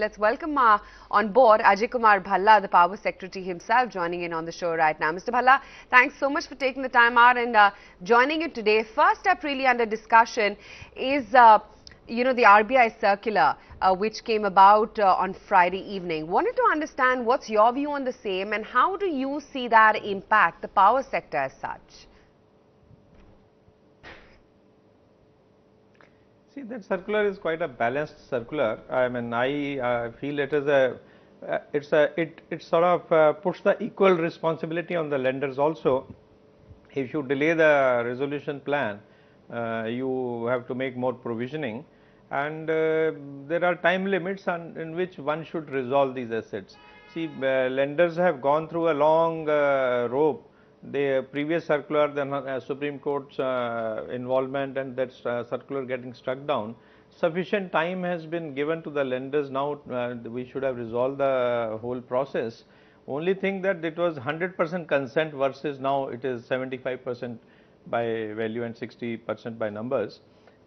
Let's welcome uh, on board Ajay Kumar Bhalla, the Power Secretary himself, joining in on the show right now. Mr. Bhalla, thanks so much for taking the time out and uh, joining in today. First up, really under discussion is, uh, you know, the RBI circular, uh, which came about uh, on Friday evening. Wanted to understand what's your view on the same and how do you see that impact the power sector as such? See that circular is quite a balanced circular. I mean, I uh, feel it is a, uh, it's a, it, it sort of uh, puts the equal responsibility on the lenders also. If you delay the resolution plan, uh, you have to make more provisioning and uh, there are time limits on, in which one should resolve these assets. See, uh, lenders have gone through a long rope the previous circular, then uh, Supreme Court's uh, involvement and that uh, circular getting struck down, sufficient time has been given to the lenders now we should have resolved the whole process. Only thing that it was 100 percent consent versus now it is 75 percent by value and 60 percent by numbers.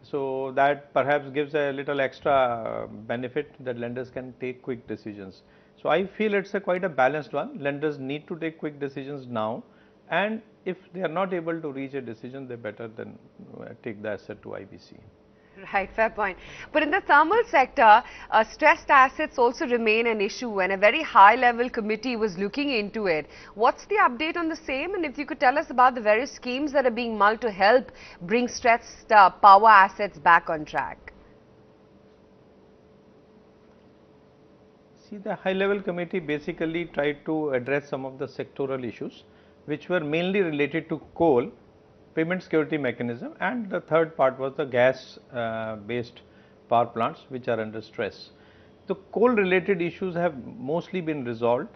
So, that perhaps gives a little extra benefit that lenders can take quick decisions. So, I feel it is a quite a balanced one, lenders need to take quick decisions now and if they are not able to reach a decision they better than uh, take the asset to IBC. Right, fair point. But in the thermal sector, uh, stressed assets also remain an issue and a very high level committee was looking into it. What's the update on the same and if you could tell us about the various schemes that are being mulled to help bring stressed uh, power assets back on track? See the high level committee basically tried to address some of the sectoral issues which were mainly related to coal, payment security mechanism and the third part was the gas uh, based power plants which are under stress. The coal related issues have mostly been resolved,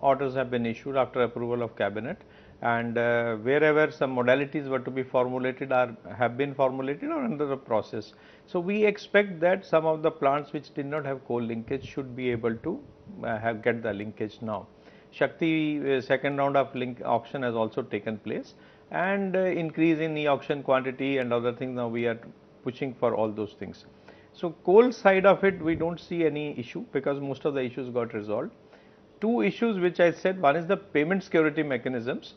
orders have been issued after approval of cabinet and uh, wherever some modalities were to be formulated are have been formulated or under the process. So, we expect that some of the plants which did not have coal linkage should be able to uh, have get the linkage now. Shakti uh, second round of link auction has also taken place. And uh, increase in e-auction quantity and other things. Now we are pushing for all those things. So, coal side of it we do not see any issue because most of the issues got resolved. Two issues which I said. One is the payment security mechanisms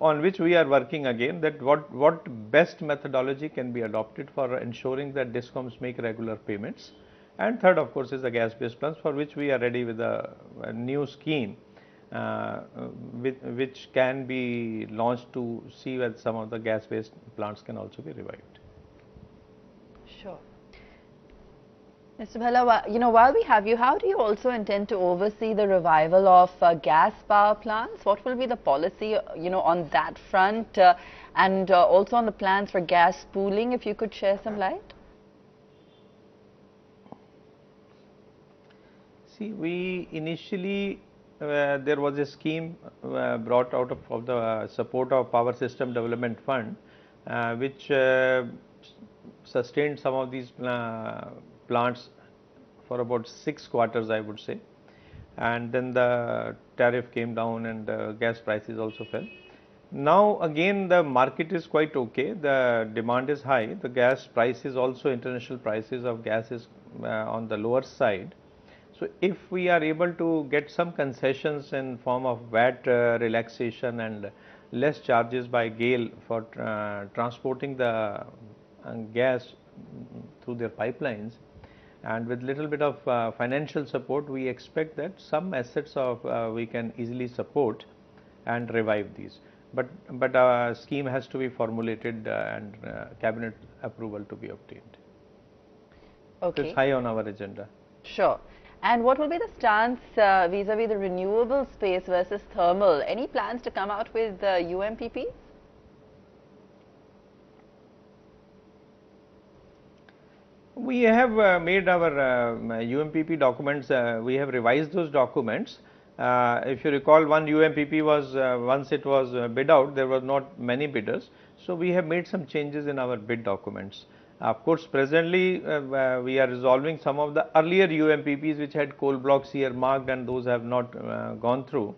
on which we are working again that what, what best methodology can be adopted for ensuring that discoms make regular payments. And third of course is the gas based plants for which we are ready with a, a new scheme uh, which can be launched to see whether some of the gas based plants can also be revived. Sure. Mr. Bhalla, you know, while we have you, how do you also intend to oversee the revival of uh, gas power plants? What will be the policy, uh, you know, on that front uh, and uh, also on the plans for gas pooling, if you could share some light? See, we initially uh, there was a scheme uh, brought out of, of the uh, support of power system development fund uh, which uh, sustained some of these plants for about 6 quarters I would say. And then the tariff came down and gas prices also fell. Now again the market is quite okay, the demand is high, the gas prices also international prices of gas is on the lower side so, if we are able to get some concessions in form of VAT uh, relaxation and less charges by GAIL for uh, transporting the uh, gas through their pipelines and with little bit of uh, financial support we expect that some assets of uh, we can easily support and revive these. But, but a scheme has to be formulated uh, and cabinet approval to be obtained. Okay. So, it's high on our agenda. Sure. And what will be the stance vis-a-vis uh, -vis the renewable space versus thermal? Any plans to come out with uh, UMPPs? We have uh, made our uh, UMPP documents, uh, we have revised those documents. Uh, if you recall one UMPP was, once it was bid out, there were not many bidders. So, we have made some changes in our bid documents. Of course, presently uh, uh, we are resolving some of the earlier UMPPs which had coal blocks here marked and those have not uh, gone through.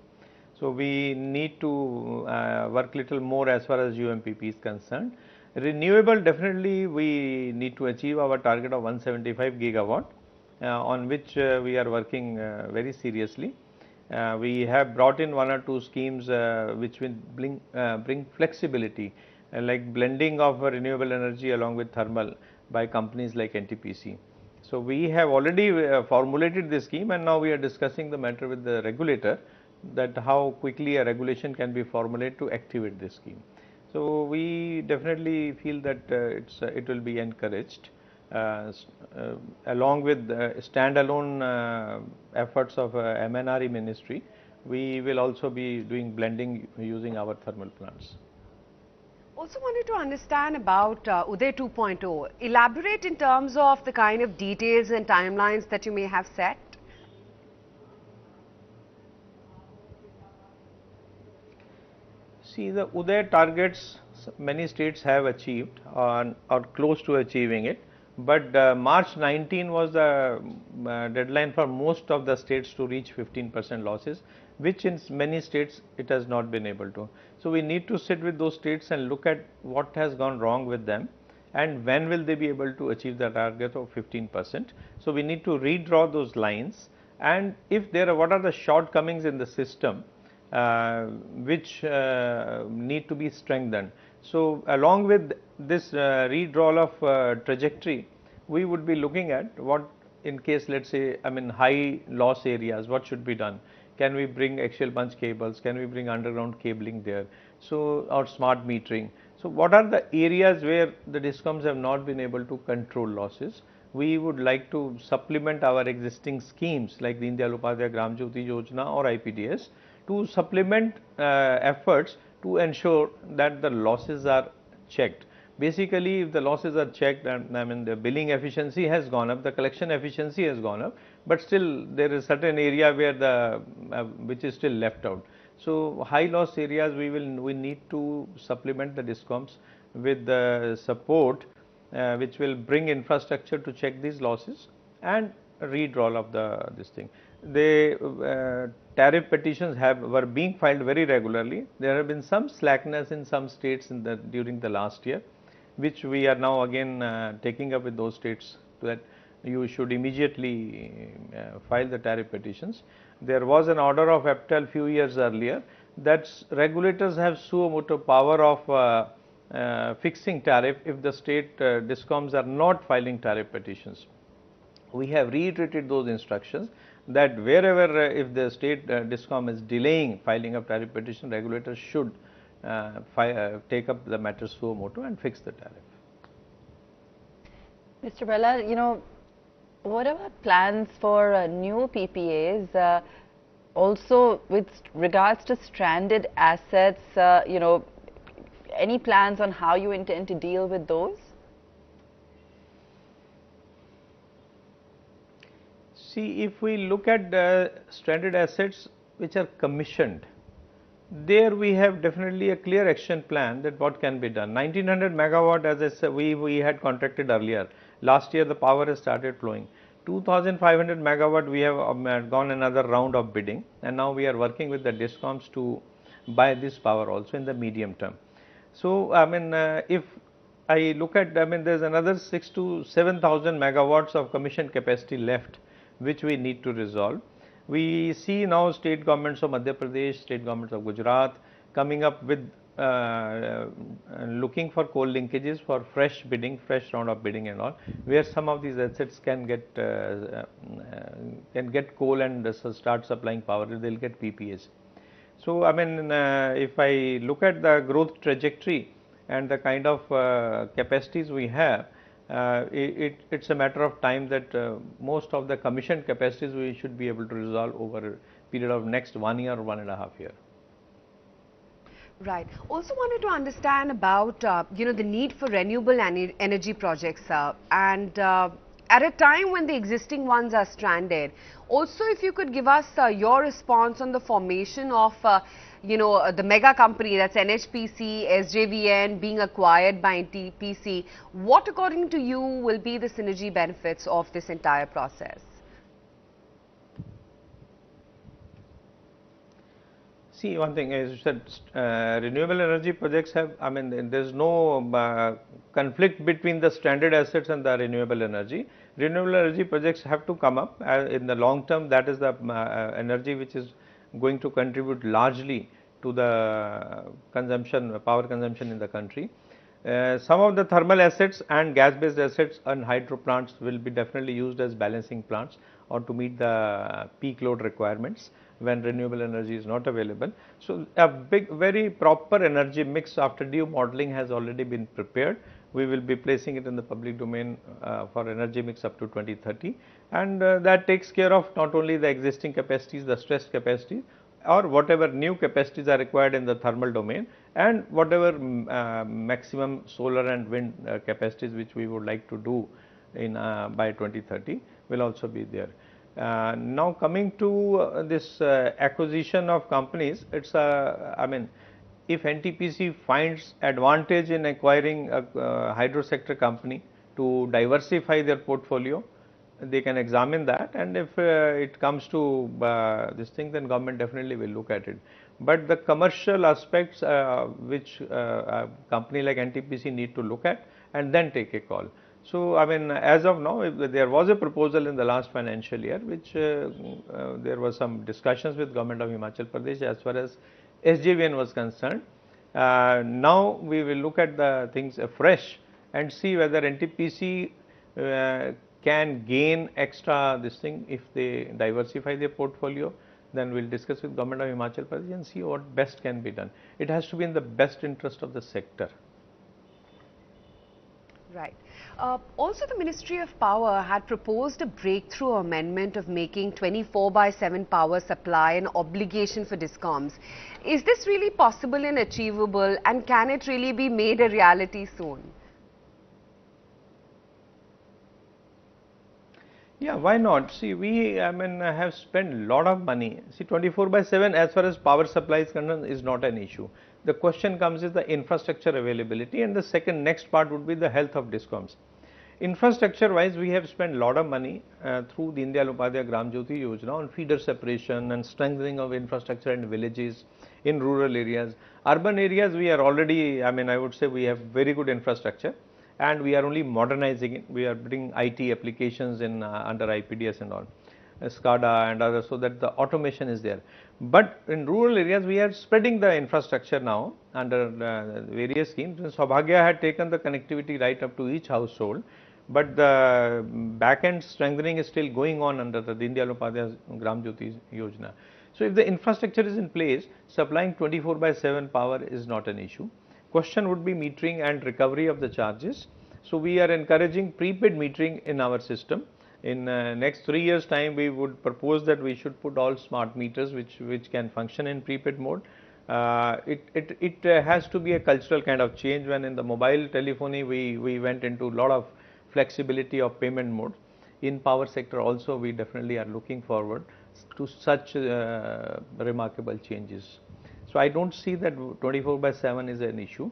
So, we need to uh, work little more as far as UMPP is concerned. Renewable definitely we need to achieve our target of 175 gigawatt on which we are working very seriously. Uh, we have brought in one or two schemes uh, which will bring, uh, bring flexibility like blending of renewable energy along with thermal by companies like NTPC. So, we have already formulated this scheme and now we are discussing the matter with the regulator that how quickly a regulation can be formulated to activate this scheme. So, we definitely feel that it's it will be encouraged. Uh, uh, along with uh, standalone efforts of MNRE ministry, we will also be doing blending using our thermal plants. Also wanted to understand about uh, Uday 2.0. Elaborate in terms of the kind of details and timelines that you may have set. See the Uday targets many states have achieved or, or close to achieving it but uh, March 19 was the uh, deadline for most of the states to reach 15 percent losses which in many states it has not been able to. So, we need to sit with those states and look at what has gone wrong with them and when will they be able to achieve the target of 15 percent. So, we need to redraw those lines and if there are what are the shortcomings in the system uh, which uh, need to be strengthened. So, along with this uh, of uh, trajectory, we would be looking at what in case let us say I mean high loss areas what should be done. Can we bring axial bunch cables, can we bring underground cabling there, so or smart metering. So, what are the areas where the DISCOMs have not been able to control losses? We would like to supplement our existing schemes like the Deen Dayal Upadhyaya Gram Jyoti Yojana or IPDS to supplement uh, efforts to ensure that the losses are checked. Basically, if the losses are checked and I mean the billing efficiency has gone up, the collection efficiency has gone up, but still there is certain area where the uh, which is still left out. So, high loss areas we will we need to supplement the discoms with the support uh, which will bring infrastructure to check these losses and redraw of the this thing. The uh, tariff petitions have were being filed very regularly. There have been some slackness in some states in the during the last year, which we are now again uh, taking up with those states that you should immediately uh, file the tariff petitions. There was an order of APTEL few years earlier that regulators have suo power of uh, uh, fixing tariff if the state uh, discoms are not filing tariff petitions. We have reiterated those instructions that wherever uh, if the state discom is delaying filing of tariff petition regulators should take up the matter suo motu and fix the tariff. Mr. Bhalla, you know, what about plans for uh, new PPAs? Uh, also, with regards to stranded assets, uh, you know, any plans on how you intend to deal with those? See, if we look at stranded assets which are commissioned, there we have definitely a clear action plan that what can be done. 1900 megawatt as I said, we, we had contracted earlier. Last year the power has started flowing. 2500 megawatt we have um, gone another round of bidding and now we are working with the discoms to buy this power also in the medium term. So, I mean uh, if I look at I mean there is another 6 to 7000 megawatts of commission capacity left which we need to resolve. We see now state governments of Madhya Pradesh, state governments of Gujarat coming up with uh, uh, looking for coal linkages for fresh bidding, fresh round of bidding and all, where some of these assets can get uh, uh can get coal and start supplying power, they will get PPAs. So, I mean, uh, if I look at the growth trajectory and the kind of capacities we have, uh, it, it's a matter of time that uh, most of the commissioned capacities we should be able to resolve over a period of next one year or one and a half year. Right. Also wanted to understand about, uh, you know, the need for renewable energy projects and uh, at a time when the existing ones are stranded. Also, if you could give us uh, your response on the formation of you know, uh, the mega company that's NHPC, SJVN being acquired by NTPC, what according to you will be the synergy benefits of this entire process? See one thing is that uh, renewable energy projects have I mean there is no uh, conflict between the stranded assets and the renewable energy. Renewable energy projects have to come up uh, in the long term that is the uh, energy which is going to contribute largely to the consumption power consumption in the country. Uh, some of the thermal assets and gas based assets and hydro plants will be definitely used as balancing plants or to meet the peak load requirements when renewable energy is not available. So, a big very proper energy mix after due modeling has already been prepared. We will be placing it in the public domain uh, for energy mix up to 2030 and uh, that takes care of not only the existing capacities, the stressed capacities or whatever new capacities are required in the thermal domain and whatever mm, uh, maximum solar and wind uh, capacities which we would like to do in uh, by 2030 will also be there. Uh, now coming to this acquisition of companies, it's a, I mean, if NTPC finds advantage in acquiring a hydro sector company to diversify their portfolio, they can examine that and if uh, it comes to uh, this thing then government definitely will look at it. But the commercial aspects uh, which a company like NTPC need to look at and then take a call. So, I mean as of now there was a proposal in the last financial year which uh, uh, there was some discussions with government of Himachal Pradesh as far as SJVN was concerned. Uh, now we will look at the things afresh and see whether NTPC can gain extra this thing if they diversify their portfolio then we will discuss with government of Himachal Pradesh and see what best can be done. It has to be in the best interest of the sector. Right. Uh, also, the Ministry of Power had proposed a breakthrough amendment of making 24 by 7 power supply an obligation for DISCOMs. Is this really possible and achievable and can it really be made a reality soon? Yeah, why not? See, we, I mean, have spent a lot of money. See, 24 by 7 as far as power supply is concerned is not an issue. The question comes is the infrastructure availability and the second next part would be the health of DISCOMs. Infrastructure wise, we have spent a lot of money uh, through the Deen Upadhyaya Gram Jyoti Yojana on feeder separation and strengthening of infrastructure in villages, in rural areas. Urban areas, we are already, I mean, I would say we have very good infrastructure and we are only modernizing it. We are putting IT applications in uh, under IPDS and all, SCADA and others so that the automation is there. But in rural areas, we are spreading the infrastructure now under uh, various schemes. Saubhagya had taken the connectivity right up to each household, but the back end strengthening is still going on under the Deen Dayal Upadhyaya Gram Jyoti Yojana. So, if the infrastructure is in place, supplying 24 by 7 power is not an issue. Question would be metering and recovery of the charges. So, we are encouraging prepaid metering in our system. In uh, next 3 years time, we would propose that we should put all smart meters which, which can function in prepaid mode. Uh, it it, it uh, has to be a cultural kind of change when in the mobile telephony we, we went into a lot of flexibility of payment mode. In power sector also we definitely are looking forward to such uh, remarkable changes. So, I do not see that 24 by 7 is an issue.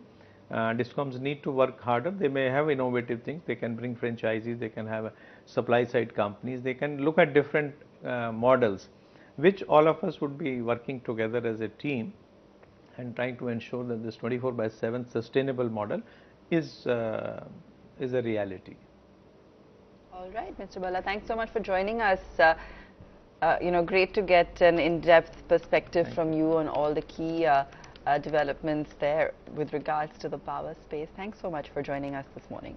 Uh, DISCOMs need to work harder. They may have innovative things. They can bring franchises. They can have supply side companies. They can look at different uh, models, which all of us would be working together as a team and trying to ensure that this 24 by 7 sustainable model is uh, is a reality. All right, Mr. Bhalla thanks so much for joining us. Uh, uh, you know, great to get an in-depth perspective Thank from you. on all the key uh, Uh, developments there with regards to the power space. Thanks so much for joining us this morning.